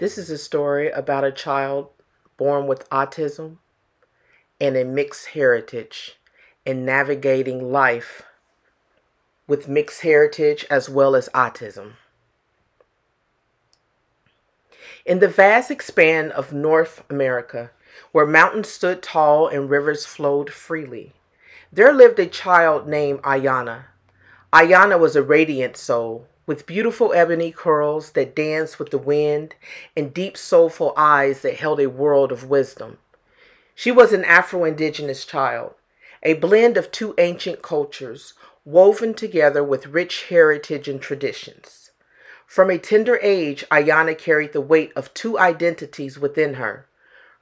This is a story about a child born with autism and a mixed heritage and navigating life with mixed heritage as well as autism. In the vast expanse of North America, where mountains stood tall and rivers flowed freely, there lived a child named Ayanna. Ayanna was a radiant soul with beautiful ebony curls that danced with the wind and deep soulful eyes that held a world of wisdom. She was an Afro Indigenous child, a blend of two ancient cultures woven together with rich heritage and traditions. From a tender age, Ayanna carried the weight of two identities within her.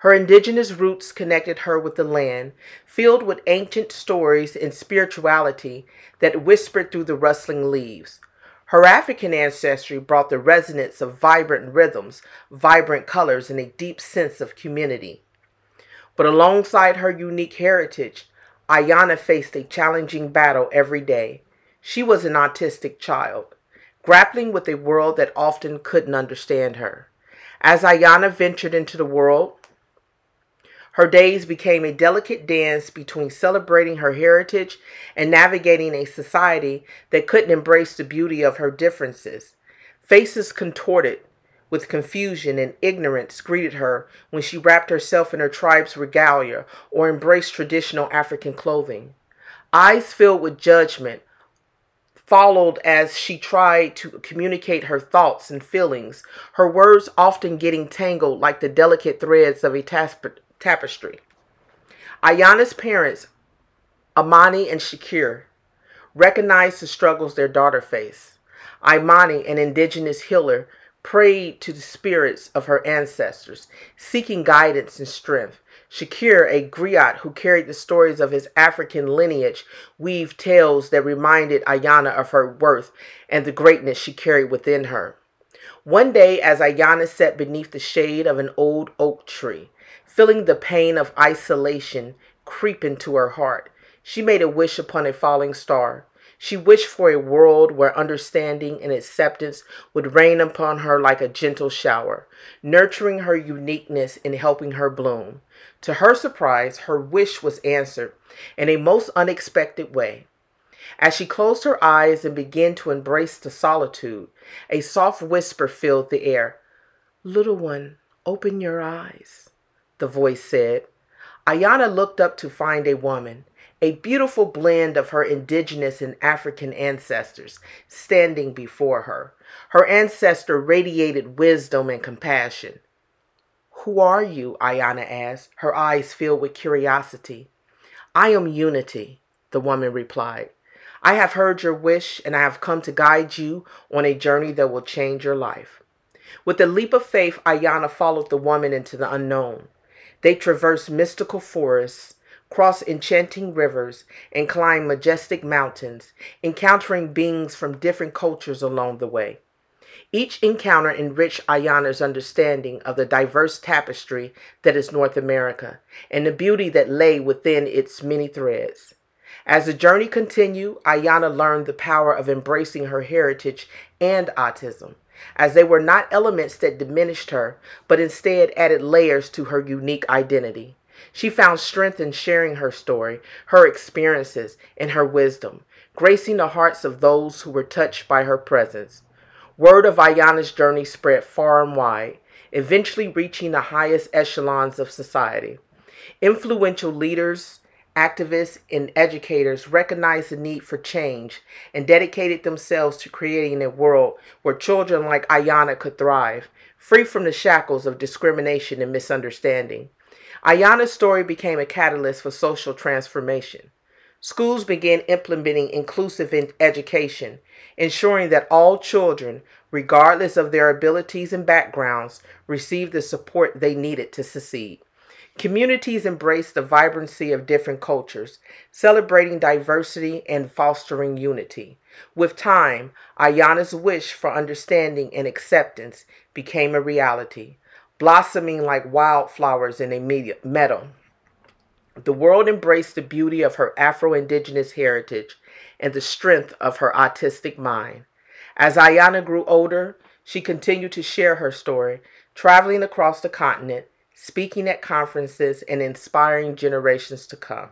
Her indigenous roots connected her with the land, filled with ancient stories and spirituality that whispered through the rustling leaves. Her African ancestry brought the resonance of vibrant rhythms, vibrant colors, and a deep sense of community. But alongside her unique heritage, Ayanna faced a challenging battle every day. She was an autistic child, grappling with a world that often couldn't understand her. As Ayanna ventured into the world, her days became a delicate dance between celebrating her heritage and navigating a society that couldn't embrace the beauty of her differences. Faces contorted with confusion and ignorance greeted her when she wrapped herself in her tribe's regalia or embraced traditional African clothing. Eyes filled with judgment followed as she tried to communicate her thoughts and feelings, her words often getting tangled like the delicate threads of a tapestry. Ayanna's parents, Amani and Shakir, recognized the struggles their daughter faced. Imani, an indigenous healer, prayed to the spirits of her ancestors, seeking guidance and strength. Shakir, a griot who carried the stories of his African lineage, weaved tales that reminded Ayanna of her worth and the greatness she carried within her. One day, as Ayanna sat beneath the shade of an old oak tree, feeling the pain of isolation creep into her heart. She made a wish upon a falling star. She wished for a world where understanding and acceptance would rain upon her like a gentle shower, nurturing her uniqueness and helping her bloom. To her surprise, her wish was answered in a most unexpected way. As she closed her eyes and began to embrace the solitude, a soft whisper filled the air. Little one, open your eyes the voice said. Ayanna looked up to find a woman, a beautiful blend of her indigenous and African ancestors, standing before her. Her ancestor radiated wisdom and compassion. Who are you? Ayanna asked, her eyes filled with curiosity. I am Unity, the woman replied. I have heard your wish and I have come to guide you on a journey that will change your life. With a leap of faith, Ayanna followed the woman into the unknown. They traverse mystical forests, cross enchanting rivers, and climb majestic mountains, encountering beings from different cultures along the way. Each encounter enriched Ayanna's understanding of the diverse tapestry that is North America and the beauty that lay within its many threads. As the journey continued, Ayanna learned the power of embracing her heritage and autism as they were not elements that diminished her, but instead added layers to her unique identity. She found strength in sharing her story, her experiences, and her wisdom, gracing the hearts of those who were touched by her presence. Word of Ayanna's journey spread far and wide, eventually reaching the highest echelons of society. Influential leaders, activists, and educators recognized the need for change and dedicated themselves to creating a world where children like Ayanna could thrive, free from the shackles of discrimination and misunderstanding. Ayanna's story became a catalyst for social transformation. Schools began implementing inclusive education, ensuring that all children, regardless of their abilities and backgrounds, received the support they needed to succeed. Communities embrace the vibrancy of different cultures, celebrating diversity and fostering unity. With time, Ayanna's wish for understanding and acceptance became a reality, blossoming like wildflowers in a meadow. The world embraced the beauty of her Afro Indigenous heritage and the strength of her autistic mind. As Ayanna grew older, she continued to share her story, traveling across the continent, speaking at conferences, and inspiring generations to come.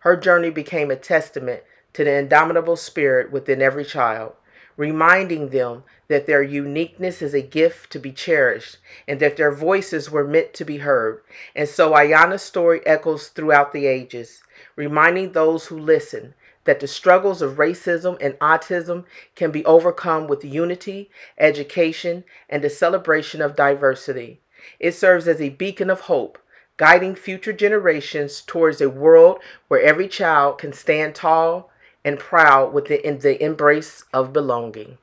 Her journey became a testament to the indomitable spirit within every child, reminding them that their uniqueness is a gift to be cherished and that their voices were meant to be heard. And so Ayanna's story echoes throughout the ages, reminding those who listen that the struggles of racism and autism can be overcome with unity, education, and the celebration of diversity. It serves as a beacon of hope, guiding future generations towards a world where every child can stand tall and proud within the embrace of belonging.